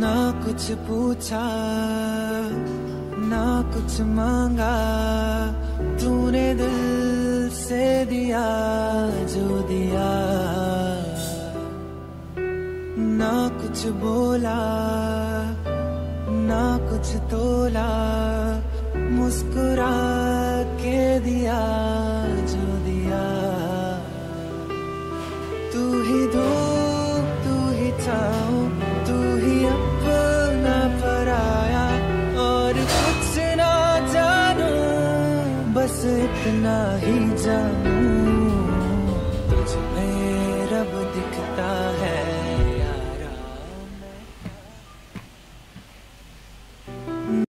ना कुछ पूछा, ना कुछ मांगा। तूने दिल से दिया जो दिया। ना कुछ बोला, ना कुछ तोला मुस्कुरा के दिया जो दिया। तू ही धूप बस इतना ही जानू।